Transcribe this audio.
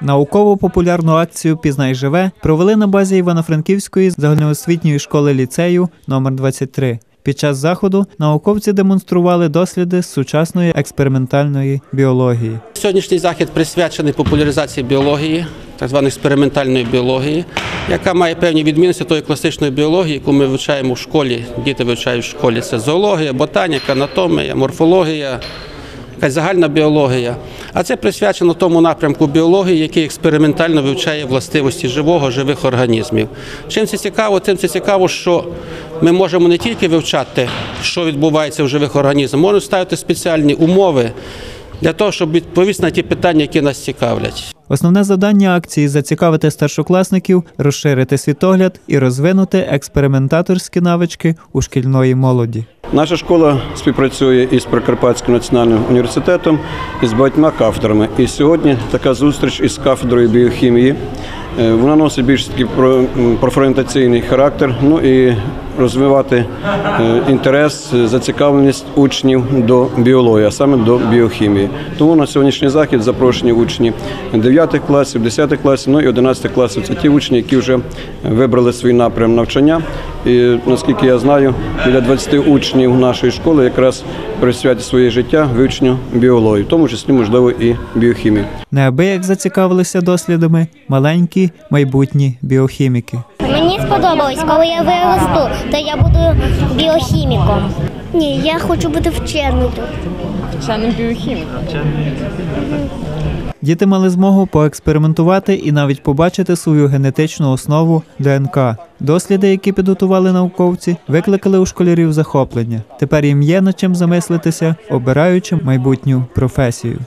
Науково-популярну акцію Пізнай живе провели на базі Івано-Франківської загальноосвітньої школи ліцею номер 23 Під час заходу науковці демонстрували досліди сучасної експериментальної біології. Сьогоднішній захід присвячений популяризації біології, так званої експериментальної біології, яка має певні відмінності тої класичної біології, яку ми вивчаємо в школі. Діти вивчають в школі. Це зоологія, ботаніка, анатомія, морфологія, якась загальна біологія. А це присвячено тому напрямку біології, який експериментально вивчає властивості живого, живих організмів. Чим це цікаво? Тим це цікаво, що ми можемо не тільки вивчати, що відбувається в живих організмах, можемо ставити спеціальні умови для того, щоб відповісти на ті питання, які нас цікавлять. Основне завдання акції зацікавити старшокласників, розширити світогляд і розвинути експериментаторські навички у шкільної молоді. Наша школа співпрацює із Прикарпатським національним університетом і з багатьма кафедрами. І сьогодні така зустріч із кафедрою біохімії. Е, Вона носить більш такий профорієнтаційний характер. Ну і розвивати е, інтерес, е, зацікавленість учнів до біології, а саме до біохімії. Тому на сьогоднішній захід запрошені учні 9 класів, 10 класів, ну і 11 класів. Це ті учні, які вже вибрали свій напрям навчання. І наскільки я знаю, біля 20 учнів нашої школи якраз присвятять своє життя вивченню біології, в тому числі можливо і біохімії. Неабияк зацікавилися дослідами маленькі майбутні біохіміки. Мені сподобалось, коли я виросту, то я буду біохіміком. Ні, я хочу бути вченою. вченим біохіміком. Діти мали змогу поекспериментувати і навіть побачити свою генетичну основу ДНК. Досліди, які підготували науковці, викликали у школярів захоплення. Тепер їм є над чим замислитися, обираючи майбутню професію.